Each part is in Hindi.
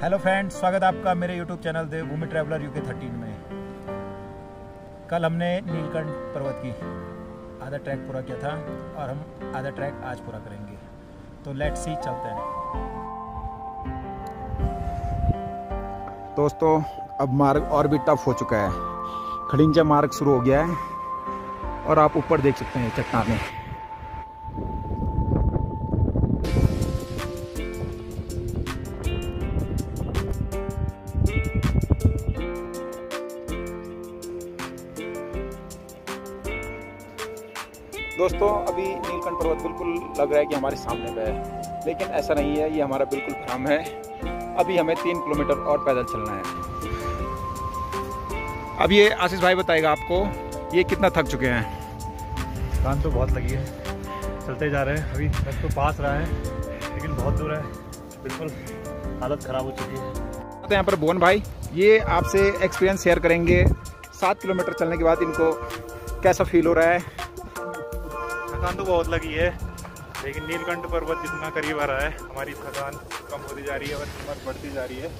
हेलो फ्रेंड्स स्वागत है आपका मेरे YouTube channel Devbhoomi traveller UK thirteen में। कल हमने नीलकंठ पर्वत की आधा ट्रैक पूरा किया था और हम आधा ट्रैक आज पूरा करेंगे। तो लेट्स सी चलते हैं। दोस्तों, अब मार्ग और भी टफ हो चुका है। खड़िंजा मार्ग शुरू हो गया है और आप ऊपर देख सकते हैं चट्टाने दोस्तों अभी नीलकंठ पर्वत बिल्कुल लग रहा है कि हमारे सामने पे है लेकिन ऐसा नहीं है ये हमारा बिल्कुल भ्रम है। अभी हमें तीन किलोमीटर और पैदल चलना है। अब ये आशीष भाई बताएगा आपको ये कितना थक चुके हैं। थकान तो बहुत लगी है। चलते जा रहे हैं। अभी तक तो पास रहा है लेकिन बहुत दूर है। बिल्कुल हालत ख़राब हो चुकी है। तो यहाँ पर भुवन भाई। ये आपसे एक्सपीरियंस शेयर करेंगे। सात किलोमीटर चलने के बाद इनको कैसा फील हो रहा है? थकान तो बहुत लगी है लेकिन नीलकंठ पर्वत जितना करीब आ रहा है हमारी थकान कम होती जा रही है और हिम्मत बढ़ती जा रही है।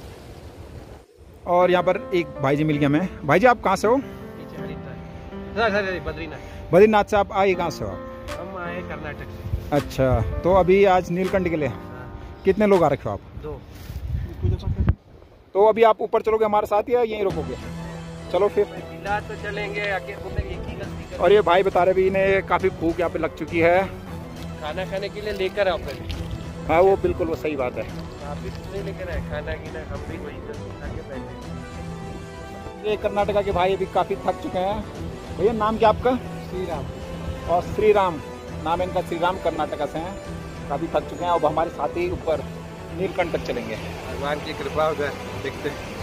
और यहाँ पर एक भाई जी मिल गया मैं। भाई जी आप कहाँ से हो? बद्रीनाथ। बद्रीनाथ से आप आए कहाँ से हो? आप हम आए कर्नाटक से। अच्छा तो अभी आज नीलकंठ के लिए कितने लोग आ रखे हो आप? दो। तो अभी आप ऊपर चलोगे हमारे साथ या यहीं रुकोगे? चलो फिर। तो चलेंगे ही और ये भाई बता रहे भी इन्हें काफ़ी भूख यहाँ पे लग चुकी है। खाना खाने के लिए लेकर आओ पहले। हाँ वो बिल्कुल वो सही बात है। आप भी लेकर आए खाना गिना हम भी वही कर खा के बैठे ये कर्नाटका के भाई अभी काफ़ी थक चुके हैं। भैया नाम क्या आपका? श्री राम और श्री राम नाम इनका श्री राम कर्नाटका से हैं। काफ़ी थक चुके हैं अब हमारे साथ ही ऊपर नीलकंठ तक चलेंगे। भगवान की कृपा उधर देखते हैं।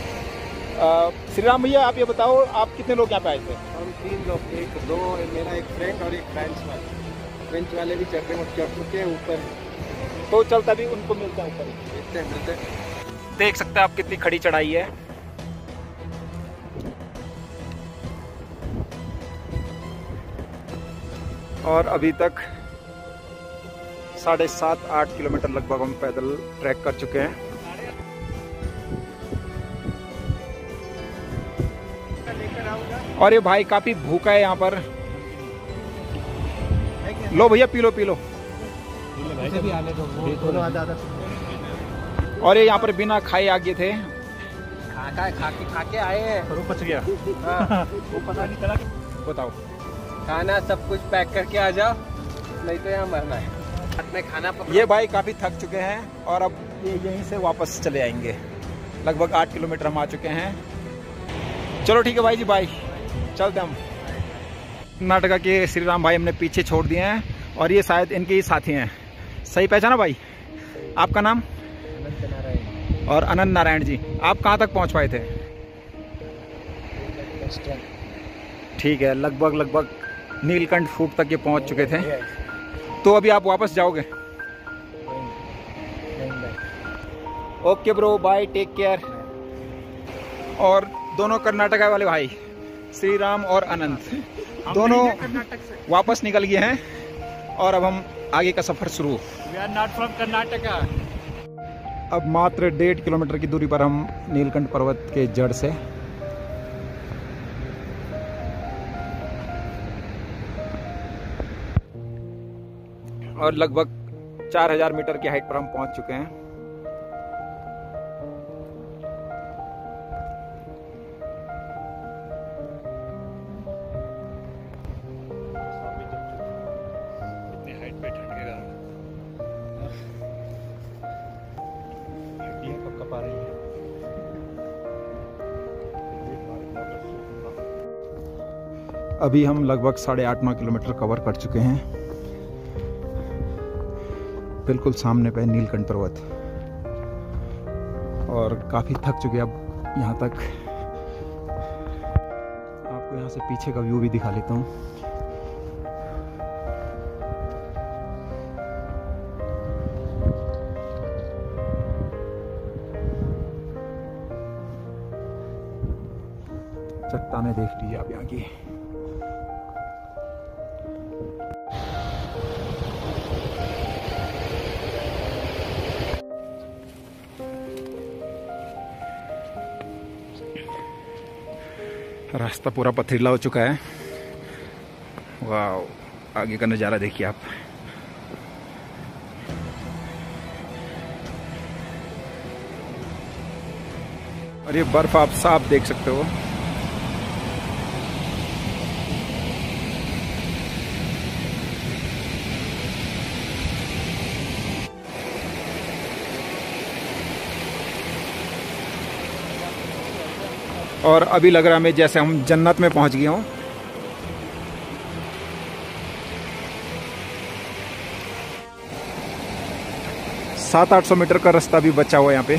श्री राम भैया आप ये बताओ आप कितने लोग यहाँ पे आए थे? हम तीन लोग एक दो मेरा एक फ्रेंड और एक फ्रेंड्स वाला फ्रेंच वाले भी चढ़ रहे हैं चढ़ चुके हैं ऊपर। तो चलता भी उनको मिलता है ऊपर। देखते हैं मिलते हैं। देख सकते हैं आप कितनी खड़ी चढ़ाई है। और अभी तक साढ़े सात आठ किलोमीटर लगभग हम पैदल ट्रैक कर चुके हैं। और ये भाई काफ़ी भूखा है यहाँ पर। लो भैया पी लो पी लो। भी आने दो दोनों आधा आधा और ये यहाँ पर बिना खाए आ गए थे। खा खा खा के खा के आए हैं पच गया। हाँ, वो पता नहीं चला बताओ। खाना सब कुछ पैक करके आ जाओ नहीं तो यहाँ मरना है। में खाना। ये भाई काफ़ी थक चुके हैं और अब ये यहीं से वापस चले आएँगे। लगभग आठ किलोमीटर हम आ चुके हैं। चलो ठीक है भाई जी बाय चलते हम। कर्नाटका के श्री राम भाई हमने पीछे छोड़ दिए हैं और ये शायद इनके ही साथी हैं। सही पहचाना भाई? आपका नाम? और अनंत नारायण जी आप कहाँ तक पहुँच पाए थे? ठीक है लगभग लगभग नीलकंठ फूट तक ये पहुँच चुके थे। तो अभी आप वापस जाओगे? Okay bro bye take care और दोनों कर्नाटका वाले भाई श्री राम और अनंत। दोनों वापस निकल गए हैं और अब हम आगे का सफ़र शुरू। We are not from Karnataka अब मात्र डेढ़ किलोमीटर की दूरी पर हम नीलकंठ पर्वत के जड़ से। और लगभग 4000 मीटर की हाइट पर हम पहुँच चुके हैं। कपा रही है। अभी हम लगभग साढ़े आठ, नौ किलोमीटर कवर कर चुके हैं। बिल्कुल सामने पे नीलकंठ पर्वत। और काफ़ी थक चुके अब यहाँ तक। आपको यहाँ से पीछे का व्यू भी दिखा लेता हूँ। चट्टा देख लीजिए आप यहाँ की। रास्ता पूरा पथरीला हो चुका है। वाह आगे का नज़ारा देखिए आप। और ये बर्फ़ आप साफ़ देख सकते हो। और अभी लग रहा है हमें जैसे हम जन्नत में पहुँच गए हों। सात आठ सौ मीटर का रास्ता भी बचा हुआ है यहाँ पे।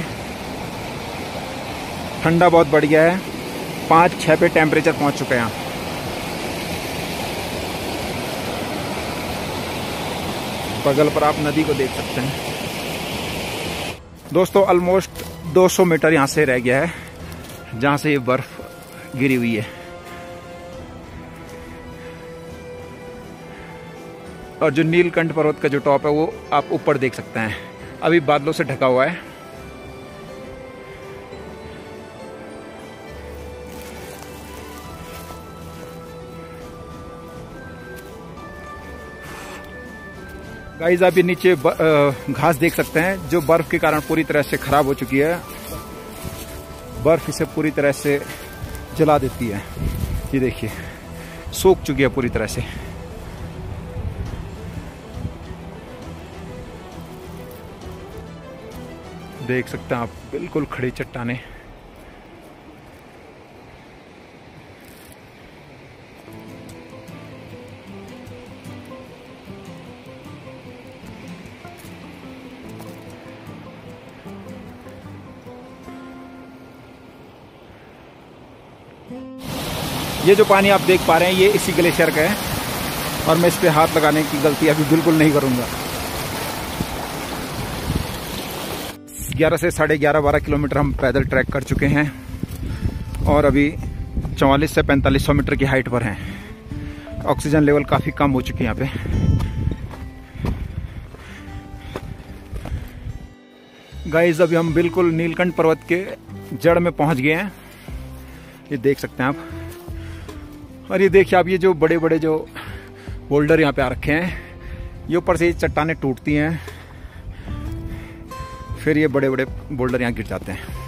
ठंडा बहुत बढ़ गया है। पाँच छः पे टेम्परेचर पहुँच चुका है यहाँ। बगल पर आप नदी को देख सकते हैं। दोस्तों ऑलमोस्ट 200 मीटर यहाँ से रह गया है। जहाँ से ये बर्फ़ गिरी हुई है। और जो नीलकंठ पर्वत का जो टॉप है, वो आप ऊपर देख सकते हैं। अभी बादलों से ढका हुआ है। गाइस, आप ये नीचे घास देख सकते हैं, जो बर्फ़ के कारण पूरी तरह से खराब हो चुकी है। बर्फ़ इसे पूरी तरह से जला देती है। ये देखिए, सूख चुकी है पूरी तरह से। देख सकते हैं आप, बिल्कुल खड़ी चट्टाने। ये जो पानी आप देख पा रहे हैं, ये इसी ग्लेशियर का है। और मैं इस पर हाथ लगाने की गलती अभी बिल्कुल नहीं करूँगा। ग्यारह से साढ़े ग्यारह, बारह किलोमीटर हम पैदल ट्रैक कर चुके हैं। और अभी चौवालीस से पैंतालीस सौ मीटर की हाइट पर हैं। ऑक्सीजन लेवल काफ़ी कम हो चुकी है यहाँ पे। गाइस, अभी हम बिल्कुल नीलकंठ पर्वत के जड़ में पहुँच गए हैं। ये देख सकते हैं आप। और ये देखिए, आप ये जो बड़े बड़े जो बोल्डर यहाँ पे आ रखे हैं, ये ऊपर से ये चट्टाने टूटती हैं, फिर ये बड़े बड़े बोल्डर यहाँ गिर जाते हैं।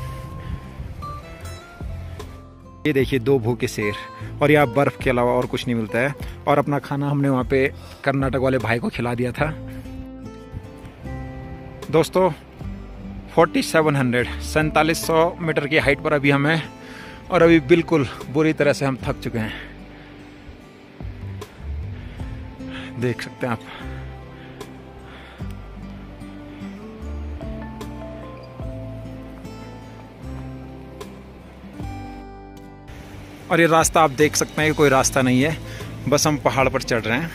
ये देखिए, दो भूखे शेर, और यहाँ बर्फ़ के अलावा और कुछ नहीं मिलता है, और अपना खाना हमने वहाँ पे कर्नाटक वाले भाई को खिला दिया था। दोस्तों 4700 सैतालीस मीटर की हाइट पर अभी हम हैं, और अभी बिल्कुल बुरी तरह से हम थक चुके हैं। देख सकते हैं आप। और ये रास्ता आप देख सकते हैं कि कोई रास्ता नहीं है। बस हम पहाड़ पर चढ़ रहे हैं।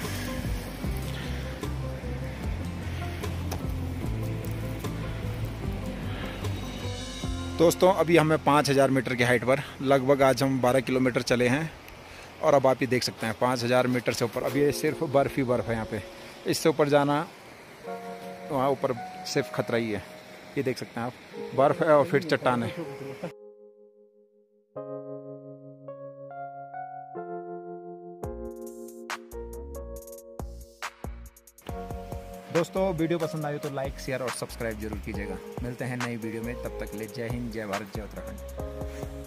दोस्तों, अभी हमें 5000 मीटर की हाइट पर, लगभग आज हम 12 किलोमीटर चले हैं। और अब आप ये देख सकते हैं 5000 मीटर से ऊपर। अब ये सिर्फ़ बर्फ़ ही बर्फ़ है यहाँ पे। इससे ऊपर जाना, वहाँ ऊपर सिर्फ़ खतरा ही है। ये देख सकते हैं आप, बर्फ़ है और फिर चट्टान है। दोस्तों, वीडियो पसंद आए तो लाइक, शेयर और सब्सक्राइब ज़रूर कीजिएगा। मिलते हैं नई वीडियो में, तब तक ले जय हिंद, जय भारत, जय उत्तराखंड।